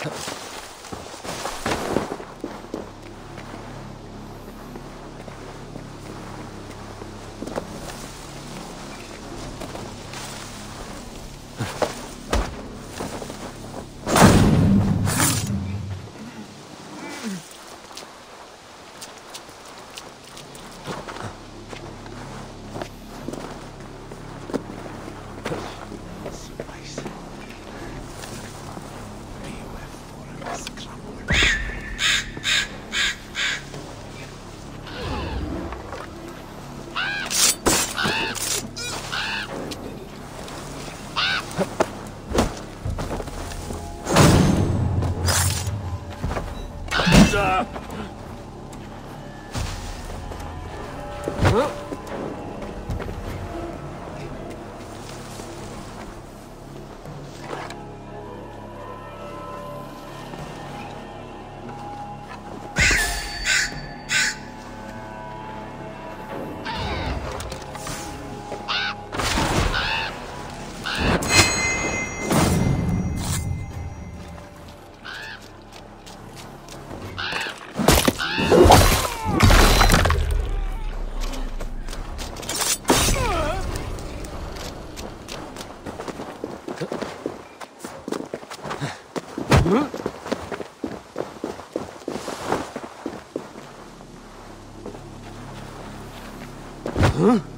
Huh. 嗯？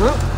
Root.